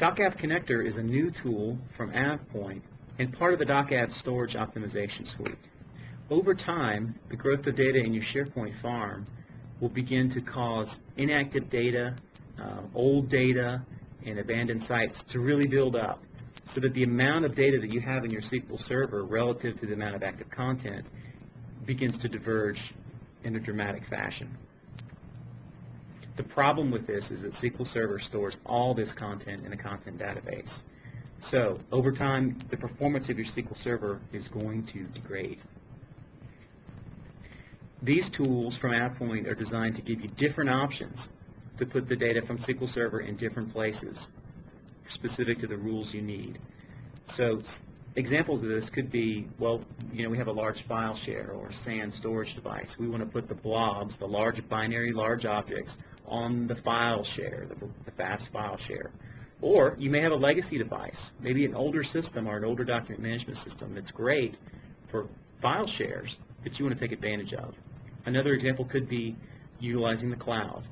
DocAve Connector is a new tool from AvePoint and part of the DocAve Storage Optimization Suite. Over time, the growth of data in your SharePoint farm will begin to cause inactive data, uh, old data, and abandoned sites to really build up so that the amount of data that you have in your SQL Server relative to the amount of active content begins to diverge in a dramatic fashion. The problem with this is that SQL Server stores all this content in a content database. So over time, the performance of your SQL Server is going to degrade. These tools from AvePoint are designed to give you different options to put the data from SQL Server in different places specific to the rules you need. So examples of this could be, well, you know, we have a large file share or SAN storage device. We want to put the blobs, the large binary large objects, on the file share, the, the fast file share. Or you may have a legacy device, maybe an older system or an older document management system that's great for file shares that you want to take advantage of. Another example could be utilizing the cloud.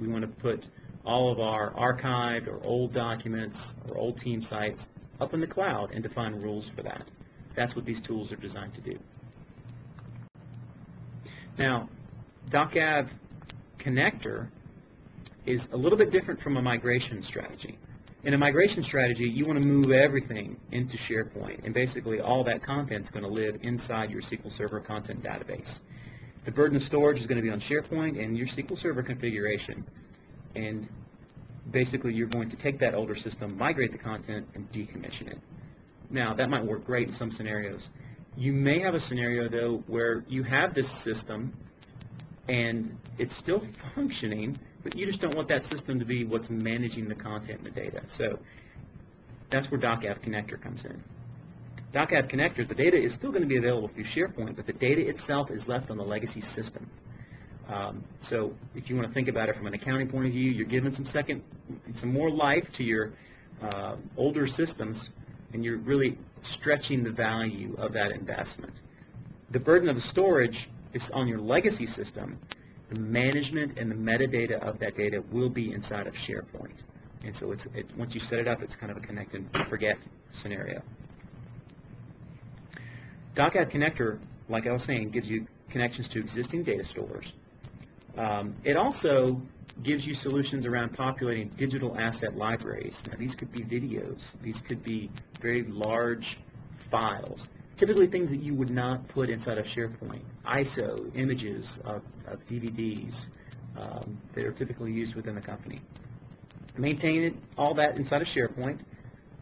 We want to put all of our archived or old documents or old team sites up in the cloud and define rules for that. That's what these tools are designed to do. Now, DocAve connector is a little bit different from a migration strategy. In a migration strategy, you want to move everything into SharePoint, and basically all that content is going to live inside your SQL Server content database. The burden of storage is going to be on SharePoint and your SQL Server configuration, and basically you're going to take that older system, migrate the content, and decommission it. Now, that might work great in some scenarios. You may have a scenario, though, where you have this system and it's still functioning, but you just don't want that system to be what's managing the content and the data. So that's where DocAve Connector comes in. DocAve Connector, the data is still going to be available through SharePoint, but the data itself is left on the legacy system. Um, so if you want to think about it from an accounting point of view, you're giving some second, some more life to your uh, older systems, and you're really stretching the value of that investment. The burden of storage is on your legacy system, the management and the metadata of that data will be inside of SharePoint. And so it's, it, once you set it up, it's kind of a connect and forget scenario. DocAve Connector, like I was saying, gives you connections to existing data stores. Um, it also gives you solutions around populating digital asset libraries. Now, these could be videos. These could be very large files typically things that you would not put inside of SharePoint. ISO, images of, of DVDs um, that are typically used within the company. Maintain it, all that inside of SharePoint,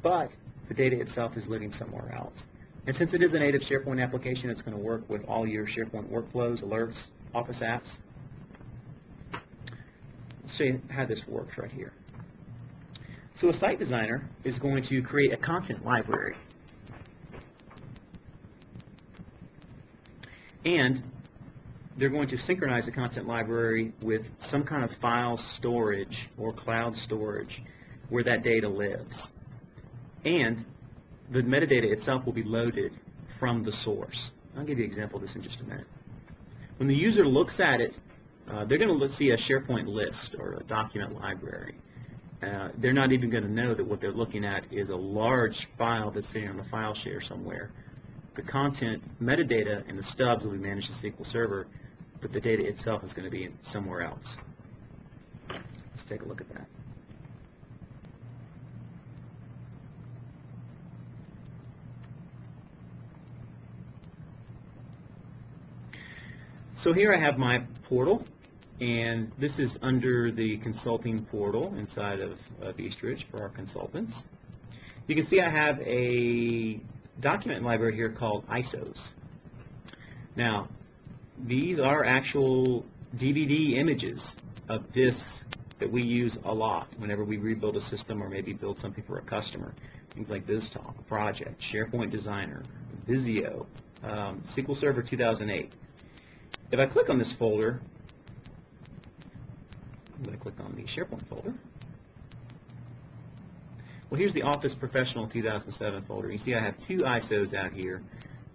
but the data itself is living somewhere else. And since it is a native SharePoint application, it's going to work with all your SharePoint workflows, alerts, Office apps. Let's show you how this works right here. So a site designer is going to create a content library And they're going to synchronize the content library with some kind of file storage or cloud storage where that data lives. And the metadata itself will be loaded from the source. I'll give you an example of this in just a minute. When the user looks at it, uh, they're going to see a SharePoint list or a document library. Uh, they're not even going to know that what they're looking at is a large file that's sitting on the file share somewhere the content metadata and the stubs will be managed in SQL Server, but the data itself is going to be somewhere else. Let's take a look at that. So here I have my portal, and this is under the consulting portal inside of, of Eastridge for our consultants. You can see I have a document library here called ISOs. Now, these are actual DVD images of disks that we use a lot whenever we rebuild a system or maybe build something for a customer. Things like BizTalk, Project, SharePoint Designer, Visio, um, SQL Server 2008. If I click on this folder, I'm going to click on the SharePoint folder. Well, here's the Office Professional 2007 folder. You see I have two ISOs out here,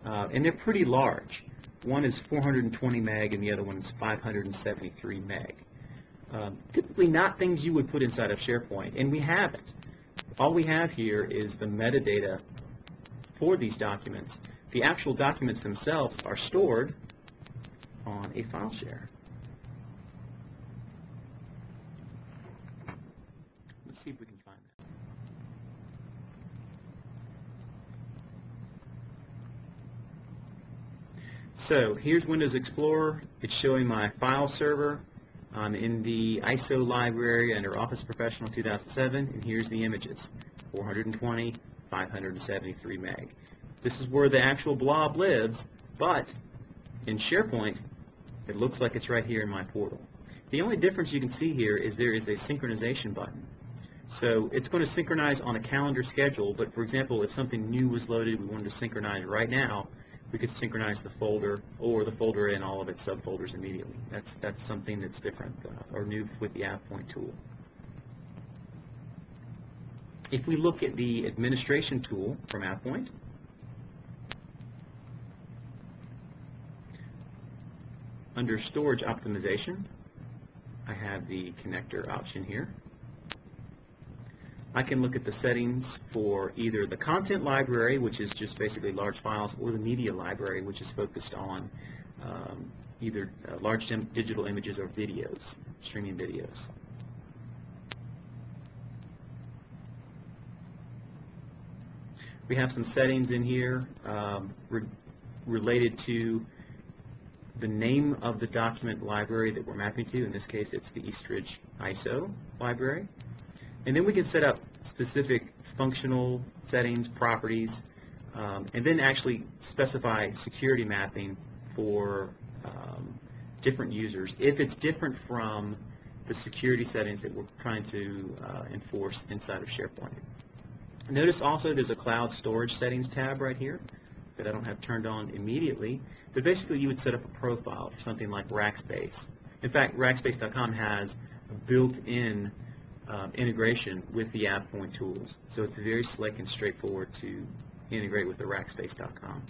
uh, and they're pretty large. One is 420 meg, and the other one is 573 meg. Um, typically not things you would put inside of SharePoint, and we haven't. all we have here is the metadata for these documents. The actual documents themselves are stored on a file share. Let's see if we can So here's Windows Explorer. It's showing my file server. I'm in the ISO library under Office Professional 2007, and here's the images, 420, 573 meg. This is where the actual blob lives, but in SharePoint, it looks like it's right here in my portal. The only difference you can see here is there is a synchronization button. So it's going to synchronize on a calendar schedule, but for example, if something new was loaded, we wanted to synchronize right now, we could synchronize the folder or the folder and all of its subfolders immediately. That's, that's something that's different uh, or new with the AvePoint tool. If we look at the administration tool from AvePoint, under storage optimization, I have the connector option here. I can look at the settings for either the content library, which is just basically large files, or the media library, which is focused on um, either uh, large digital images or videos, streaming videos. We have some settings in here um, re- related to the name of the document library that we're mapping to. In this case, it's the Eastridge ISO library. And then we can set up specific functional settings, properties, um, and then actually specify security mapping for um, different users if it's different from the security settings that we're trying to uh, enforce inside of SharePoint. Notice also there's a cloud storage settings tab right here that I don't have turned on immediately, but basically you would set up a profile for something like Rackspace. In fact, Rackspace.com has a built-in um, integration with the AvePoint tools, so it's very slick and straightforward to integrate with the Rackspace.com.